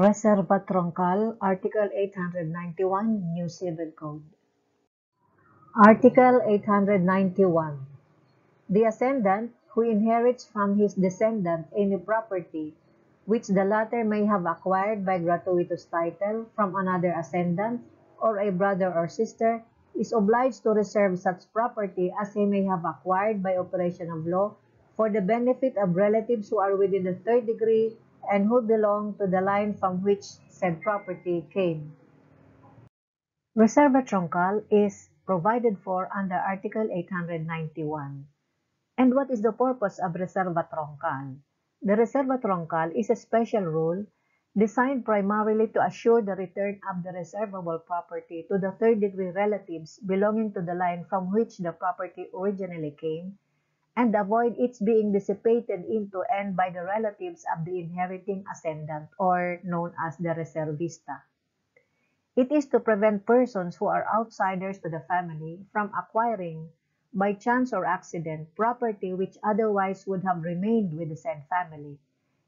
Reserva Troncal, Article 891, New Civil Code. Article 891. The ascendant who inherits from his descendant any property which the latter may have acquired by gratuitous title from another ascendant or a brother or sister is obliged to reserve such property as he may have acquired by operation of law for the benefit of relatives who are within the third degree and who belong to the line from which said property came. Reserva troncal is provided for under Article 891. And what is the purpose of Reserva troncal? The Reserva troncal is a special rule designed primarily to assure the return of the reservable property to the third-degree relatives belonging to the line from which the property originally came and avoid its being dissipated into and by the relatives of the inheriting ascendant or known as the reservista. It is to prevent persons who are outsiders to the family from acquiring, by chance or accident, property which otherwise would have remained with the said family.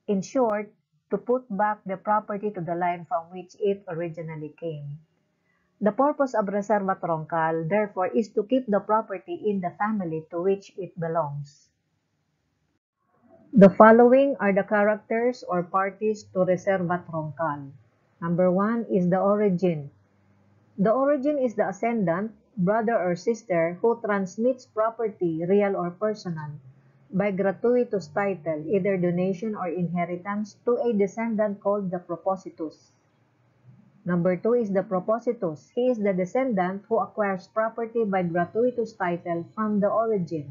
In short, to put back the property to the line from which it originally came. The purpose of reserva troncal, therefore, is to keep the property in the family to which it belongs. The following are the characters or parties to reserva troncal. Number one is the origin. The origin is the ascendant, brother or sister who transmits property, real or personal, by gratuitous title, either donation or inheritance, to a descendant called the propositus. Number two is the propositus. He is the descendant who acquires property by gratuitous title from the origin.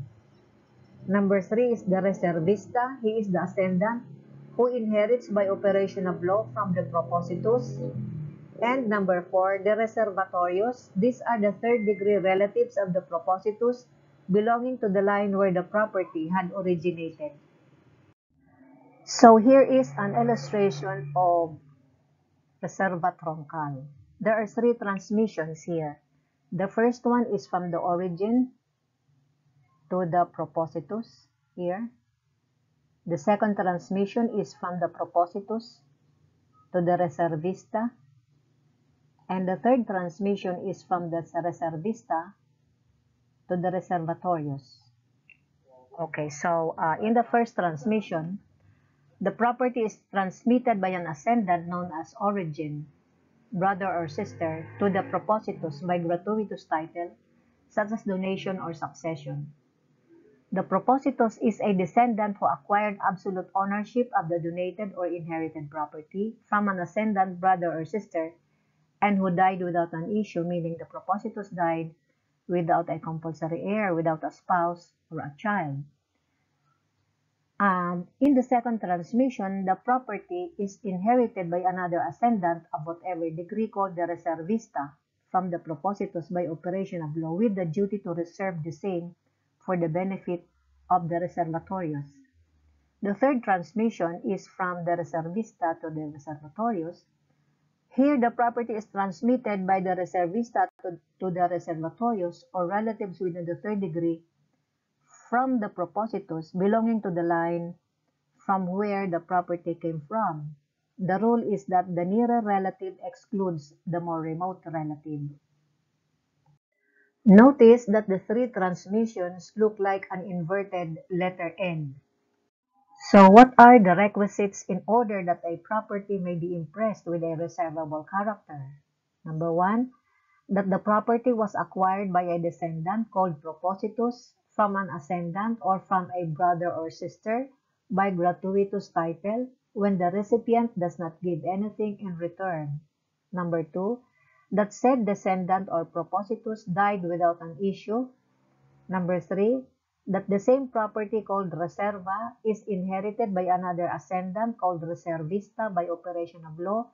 Number three is the reservista. He is the ascendant who inherits by operation of law from the propositus. And number four, the reservatorios. These are the third degree relatives of the propositus belonging to the line where the property had originated. So here is an illustration of reserva troncal. There are three transmissions here. The first one is from the origin to the propositus here. The second transmission is from the propositus to the reservista. And the third transmission is from the reservista to the reservatorios. Okay, so uh, in the first transmission, the property is transmitted by an ascendant known as origin, brother or sister, to the propositus by gratuitous title, such as donation or succession. The propositus is a descendant who acquired absolute ownership of the donated or inherited property from an ascendant brother or sister and who died without an issue, meaning the propositus died without a compulsory heir, without a spouse or a child. Um, in the second transmission, the property is inherited by another ascendant of whatever degree called the reservista from the propositus by operation of law with the duty to reserve the same for the benefit of the reservatorios. The third transmission is from the reservista to the reservatorios. Here, the property is transmitted by the reservista to, to the reservatorios or relatives within the third degree from the propositus belonging to the line from where the property came from. The rule is that the nearer relative excludes the more remote relative. Notice that the three transmissions look like an inverted letter N. So what are the requisites in order that a property may be impressed with a reservable character? Number one, that the property was acquired by a descendant called propositus from an ascendant or from a brother or sister by gratuitous title when the recipient does not give anything in return. Number two, that said descendant or propositus died without an issue. Number three, that the same property called reserva is inherited by another ascendant called reservista by operation of law,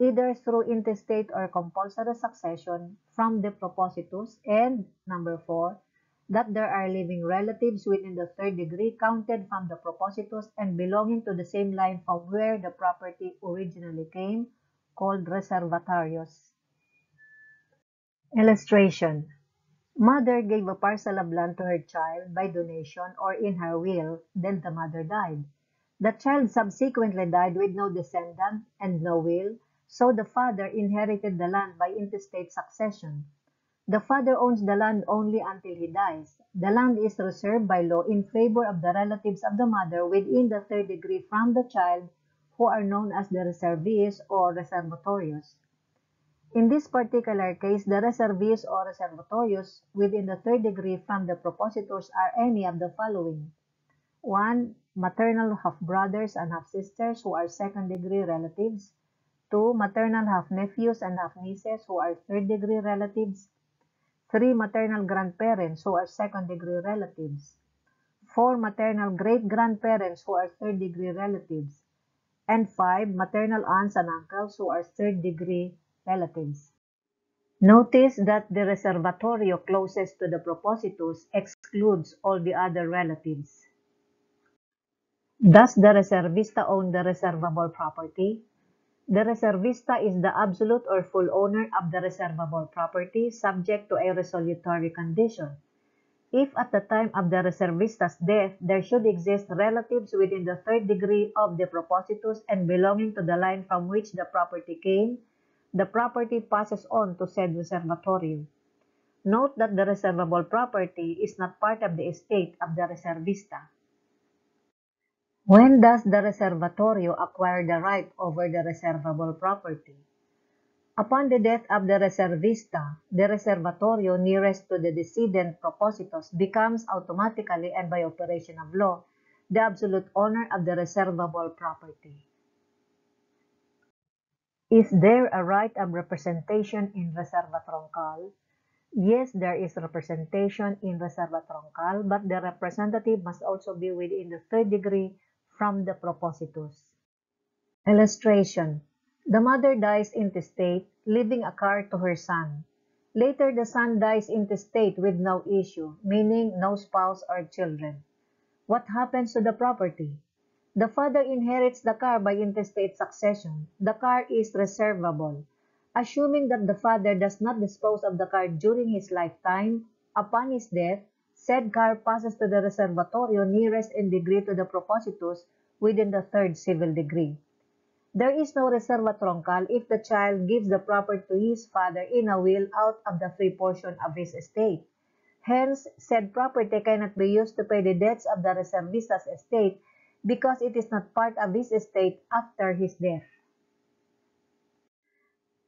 either through intestate or compulsory succession from the propositus. And number four, that there are living relatives within the third degree counted from the propositus and belonging to the same line from where the property originally came, called reservatarios. Illustration Mother gave a parcel of land to her child by donation or in her will, then the mother died. The child subsequently died with no descendant and no will, so the father inherited the land by intestate succession. The father owns the land only until he dies. The land is reserved by law in favor of the relatives of the mother within the third degree from the child who are known as the reservees or reservatorios. In this particular case, the reservees or reservatorios within the third degree from the propositors are any of the following. 1. Maternal half-brothers and half-sisters who are second-degree relatives. 2. Maternal half-nephews and half-nieces who are third-degree relatives. 3. Maternal grandparents who are second-degree relatives. 4. Maternal great-grandparents who are third-degree relatives. And 5. Maternal aunts and uncles who are third-degree relatives. Notice that the reservatorio closest to the propositus excludes all the other relatives. Does the reservista own the reservable property? The reservista is the absolute or full owner of the reservable property subject to a resolutory condition. If at the time of the reservista's death there should exist relatives within the third degree of the propositus and belonging to the line from which the property came, the property passes on to said reservatorio. Note that the reservable property is not part of the estate of the reservista. When does the reservatorio acquire the right over the reservable property? Upon the death of the reservista, the reservatorio nearest to the decedent propositus becomes automatically and by operation of law the absolute owner of the reservable property. Is there a right of representation in reserva troncal? Yes, there is representation in reserva troncal, but the representative must also be within the third degree from the propositus. Illustration. The mother dies intestate, leaving a car to her son. Later, the son dies intestate with no issue, meaning no spouse or children. What happens to the property? The father inherits the car by intestate succession. The car is reservable. Assuming that the father does not dispose of the car during his lifetime, upon his death, Said car passes to the reservatorio nearest in degree to the propositus within the third civil degree. There is no reserva troncal if the child gives the property to his father in a will out of the free portion of his estate. Hence, said property cannot be used to pay the debts of the reservista's estate because it is not part of his estate after his death.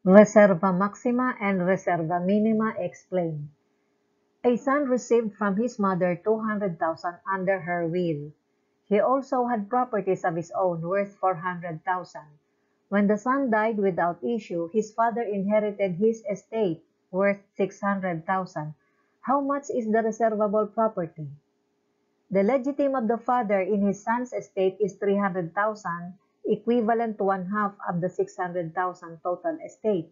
Reserva maxima and reserva minima explained. A received from his mother 200,000 under her will. He also had properties of his own worth 400,000. When the son died without issue, his father inherited his estate worth 600,000. How much is the reservable property? The legitim of the father in his son's estate is 300,000, equivalent to one half of the 600,000 total estate.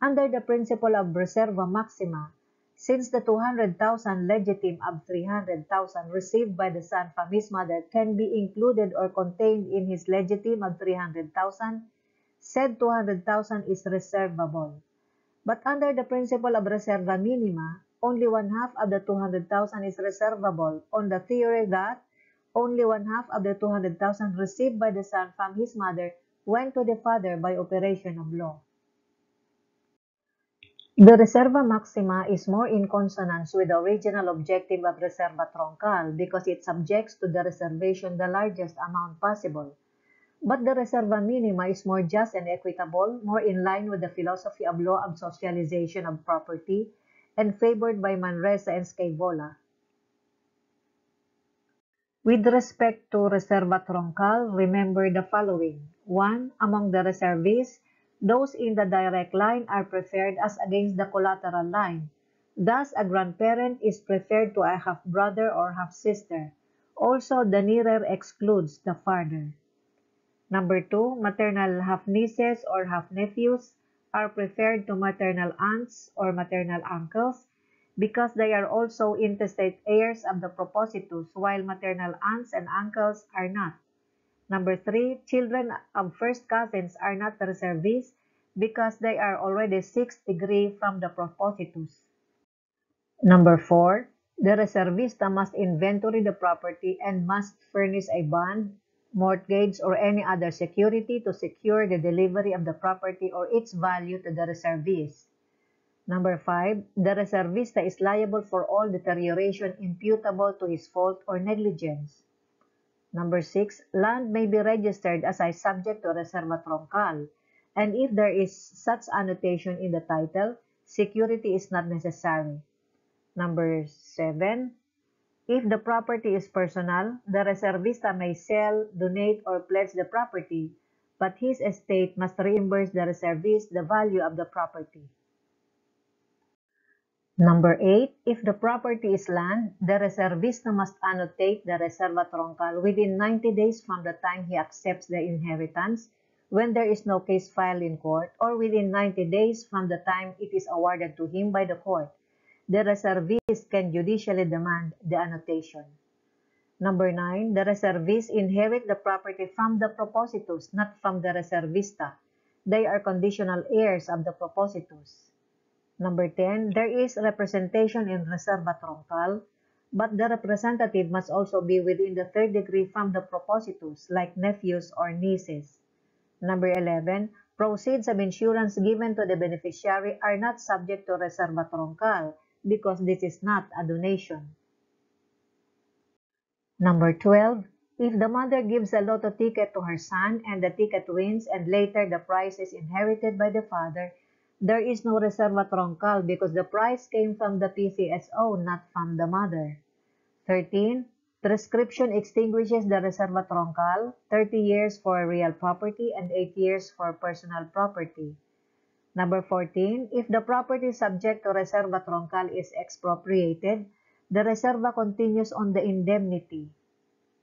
Under the principle of reserva maxima, since the 200,000 legitim of 300,000 received by the son from his mother can be included or contained in his legitim of 300,000, said 200,000 is reservable. But under the principle of reserva minima, only one half of the 200,000 is reservable on the theory that only one half of the 200,000 received by the son from his mother went to the father by operation of law. The reserva maxima is more in consonance with the original objective of reserva troncal because it subjects to the reservation the largest amount possible. But the reserva minima is more just and equitable, more in line with the philosophy of law of socialization of property, and favored by Manresa and Scaevola. With respect to reserva troncal, remember the following. 1. Among the reservees, those in the direct line are preferred as against the collateral line. Thus, a grandparent is preferred to a half-brother or half-sister. Also, the nearer excludes the farther. Number two, maternal half-nieces or half-nephews are preferred to maternal aunts or maternal uncles because they are also intestate heirs of the propositus while maternal aunts and uncles are not. Number three, children of first cousins are not reservees because they are already sixth degree from the propositus. Number four, the reservista must inventory the property and must furnish a bond, mortgage, or any other security to secure the delivery of the property or its value to the reservist. Number 5. The reservista is liable for all deterioration imputable to his fault or negligence. Number 6. Land may be registered as a subject to reserva troncal, and if there is such annotation in the title, security is not necessary. Number 7. If the property is personal, the reservista may sell, donate, or pledge the property, but his estate must reimburse the reservist the value of the property. Number 8. If the property is land, the reservista must annotate the reserva troncal within 90 days from the time he accepts the inheritance when there is no case filed in court or within 90 days from the time it is awarded to him by the court. The reservist can judicially demand the annotation. Number 9. The reservist inherit the property from the propositus, not from the reservista. They are conditional heirs of the propositus. Number 10, there is representation in reserva troncal, but the representative must also be within the third degree from the propositus, like nephews or nieces. Number 11, proceeds of insurance given to the beneficiary are not subject to reserva troncal because this is not a donation. Number 12, if the mother gives a lotto ticket to her son and the ticket wins and later the prize is inherited by the father, there is no reserva troncal because the price came from the PCSO, not from the mother. 13. Prescription extinguishes the reserva troncal, 30 years for real property and 8 years for personal property. Number 14. If the property subject to reserva troncal is expropriated, the reserva continues on the indemnity.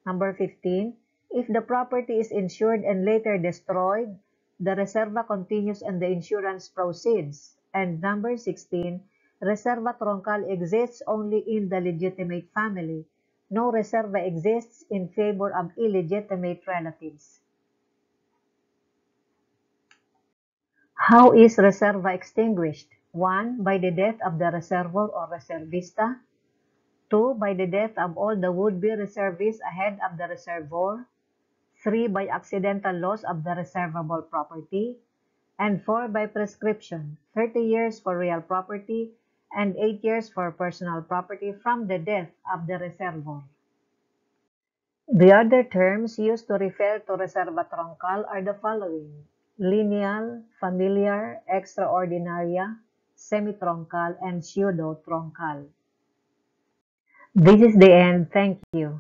Number 15. If the property is insured and later destroyed, the reserva continues and the insurance proceeds. And number 16, reserva troncal exists only in the legitimate family. No reserva exists in favor of illegitimate relatives. How is reserva extinguished? 1. By the death of the reservoir or reservista. 2. By the death of all the would-be reservists ahead of the reservoir. 3 by accidental loss of the reservable property, and 4 by prescription, 30 years for real property and 8 years for personal property from the death of the reservoir. The other terms used to refer to reserva troncal are the following: lineal, familiar, extraordinaria, semitroncal, and pseudo-troncal. This is the end. Thank you.